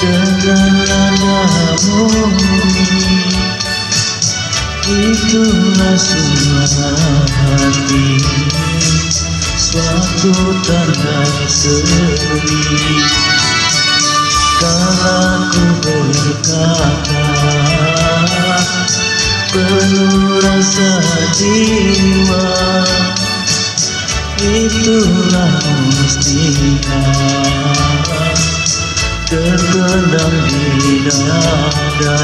dengan Itulah suara hati Suatu tanda seni Kalau ku berkata Penuh rasa jiwa itulah mustika terpendam di dada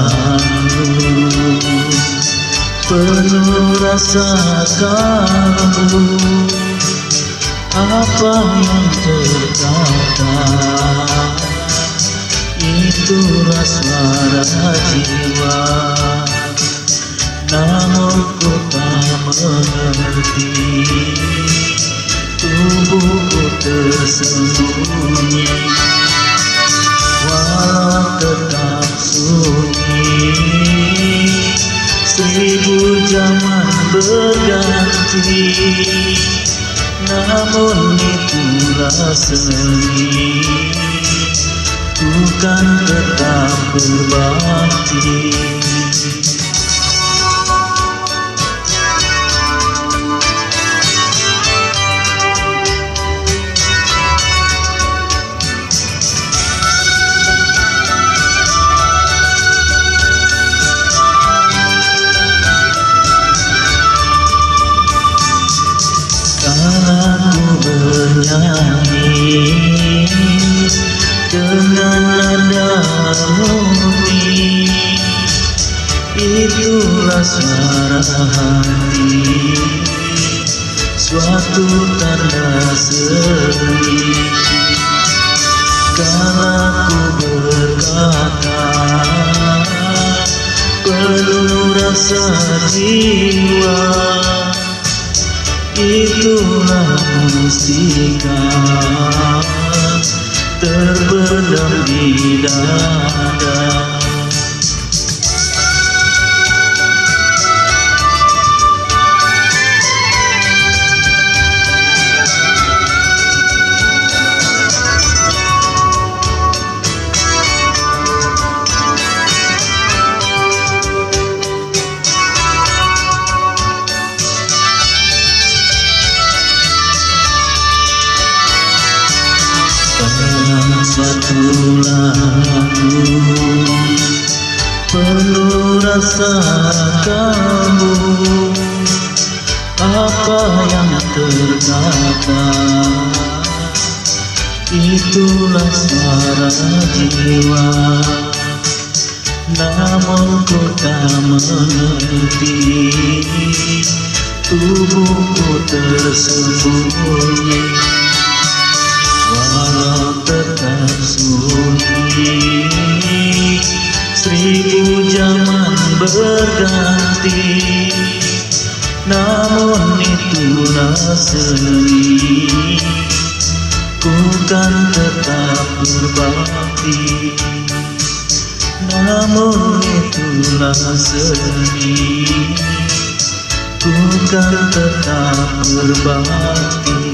lagu penuh rasa kamu apa yang terkata? Itulah suara jiwa. Namun ku tak mengerti. Tubuhku tersembunyi berganti Namun itulah seni Bukan tetap berbakti bernyanyi dengan nada murni Itulah suara hati. Suatu tanda seni Kala ku berkata Penuh rasa jiwa itulah musika terbenam di dada lagu penuh rasa kamu apa yang terkata itulah suara jiwa namun ku tak mengerti tubuhku tersembunyi Seribu zaman berganti. Namun itulah seni Ku kan tetap berbakti. Namun itulah seni Ku kan tetap berbakti